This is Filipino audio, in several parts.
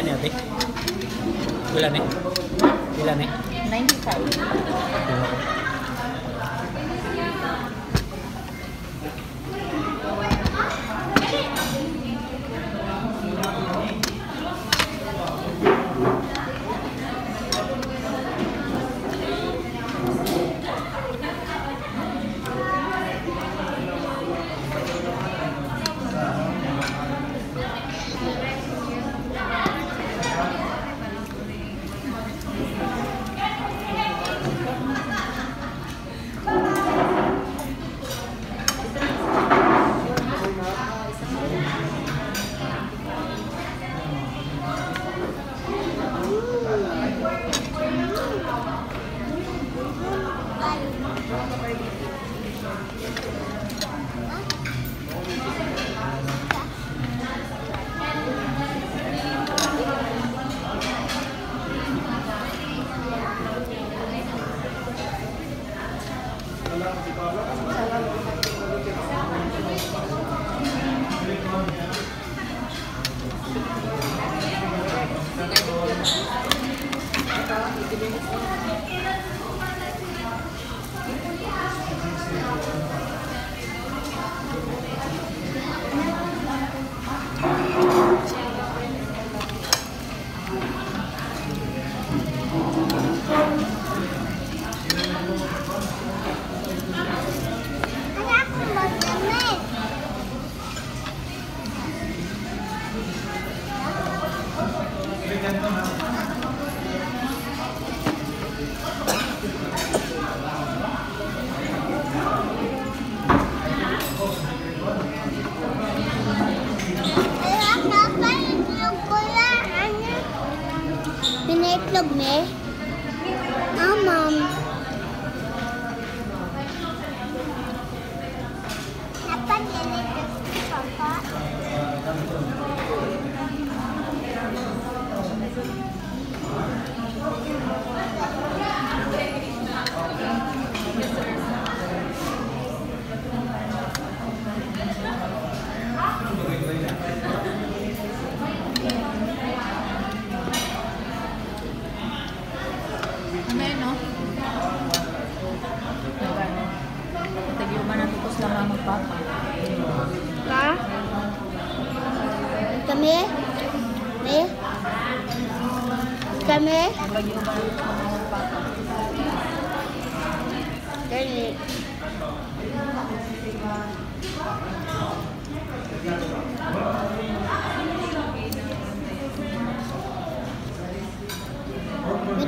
Pila ni ate? Pila ni? Pila ni? 95. Ano में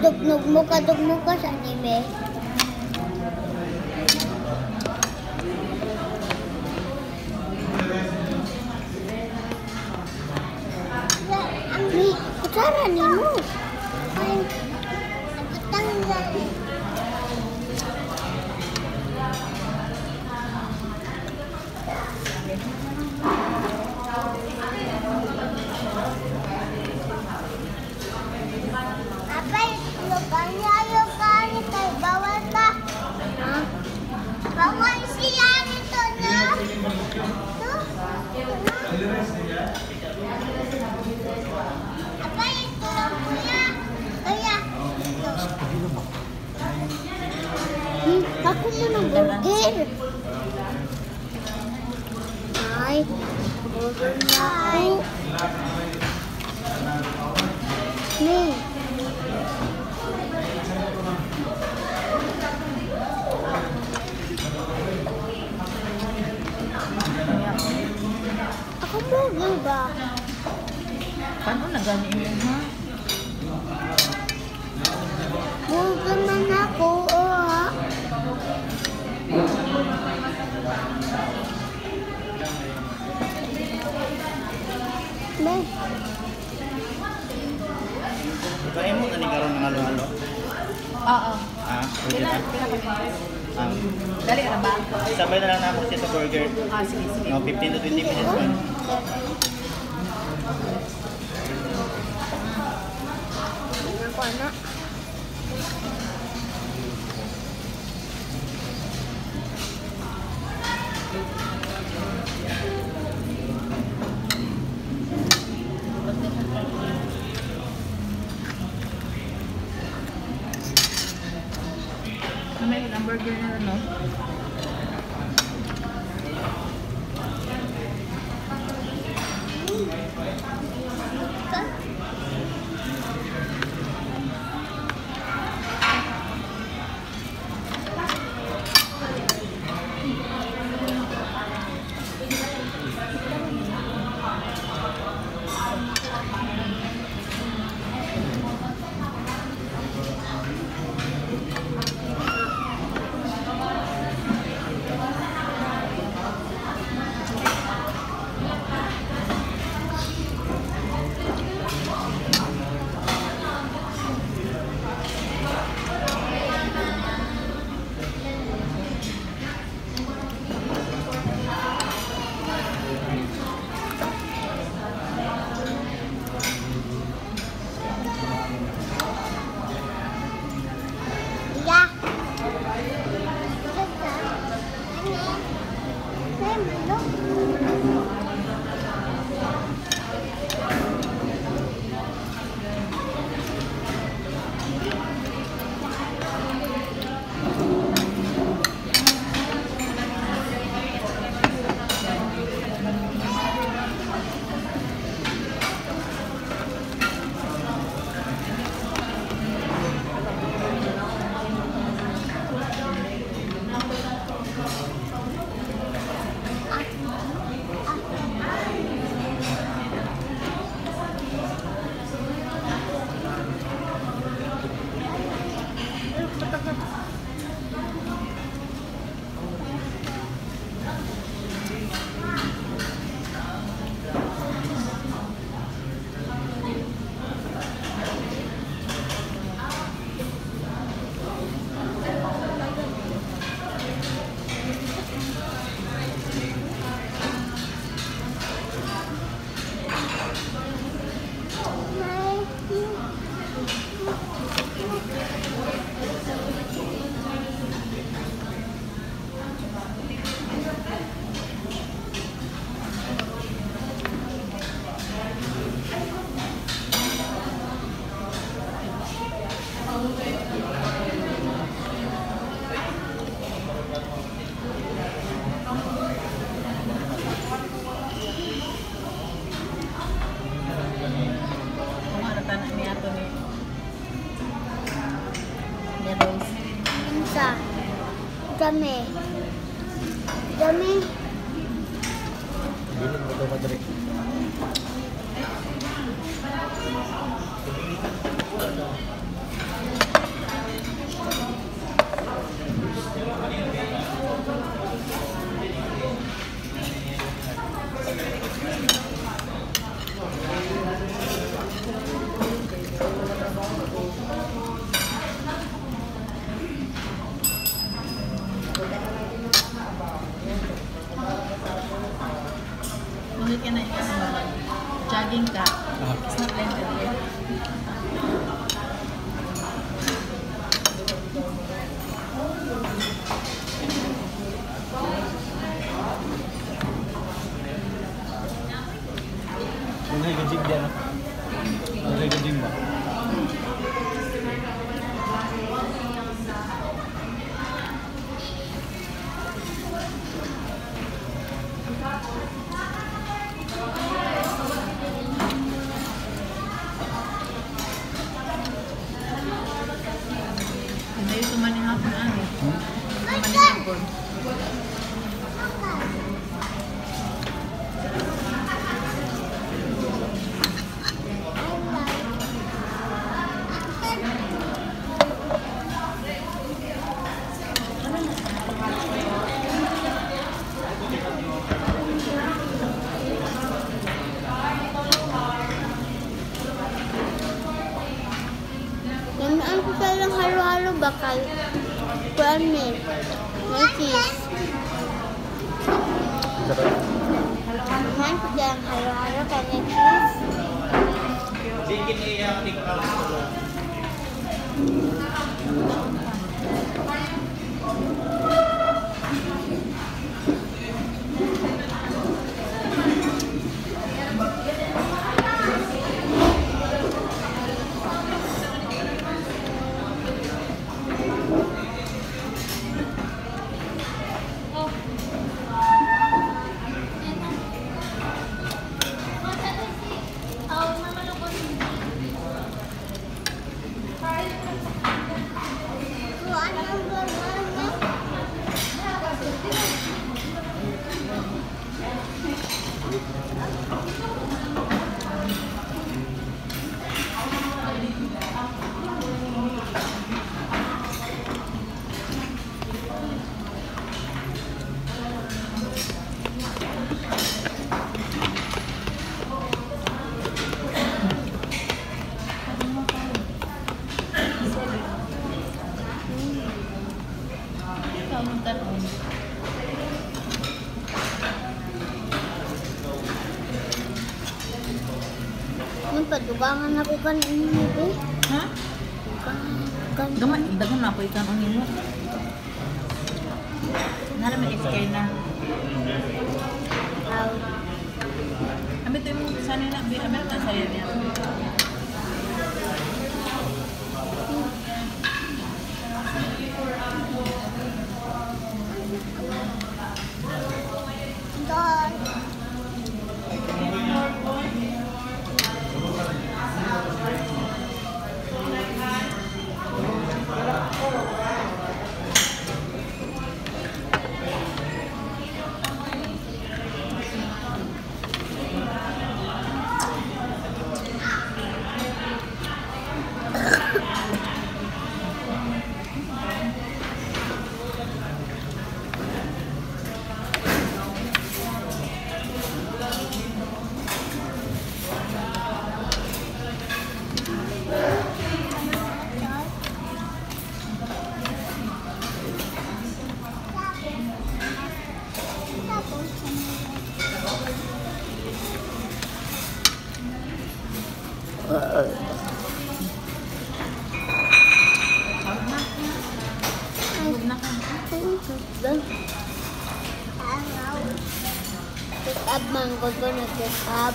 Nadugnog mo ka, dugnog ka sa anime. Ay, burger na ako. Nih. Ako burger ba? Paano na ganyan yun, ha? Burger man ako, oo ha? Be, Kaya mo tani karon ng halo-halo. Oo. Ah, pwede ba? pa. Ah, Dali na ba? sabay na lang na ako sa burger. Ah, sige, sige. No, 15 to 20 minutes man. ako anak. May 자, 그 다음에, 그 다음에, 얘는 뭐가 들어 Thank you. Ka na ikaw. Jogging ka. Ah. It's not blended Ugangan ako kanin mo eh. Ha? Ugangan. Gamay, dagan na po ikan ang imo. Nara may SK na. Aw. To yung sana na, bi ami na saya niya. Pick up mango, gonna pick up.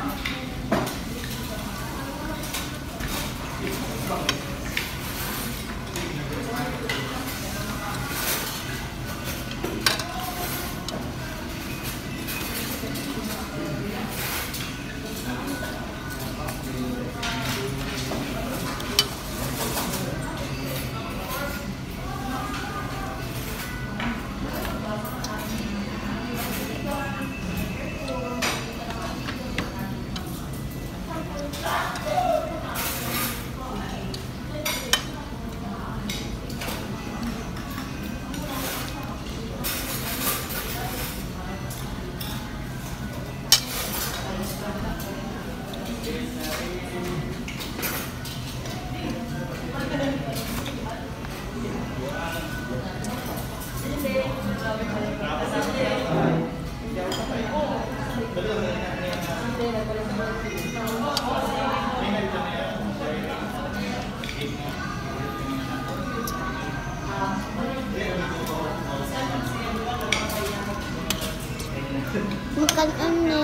bukan ini.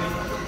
Thank you.